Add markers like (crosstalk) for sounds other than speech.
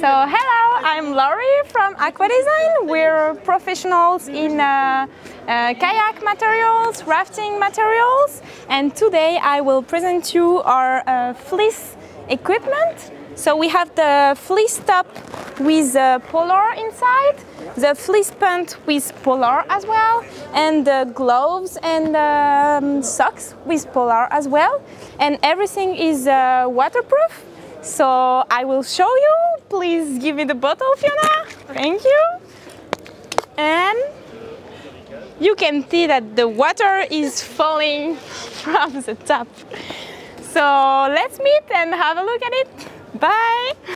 So hello, I'm Laurie from Aquadesign. We're professionals in uh, uh, kayak materials, rafting materials, and today I will present you our uh, fleece equipment. So we have the fleece top with polar inside, the fleece pant with polar as well, and the gloves and um, socks with polar as well. And everything is uh, waterproof. So I will show you. Please give me the bottle, Fiona. Thank you. And you can see that the water is falling (laughs) from the top. So let's meet and have a look at it. Bye.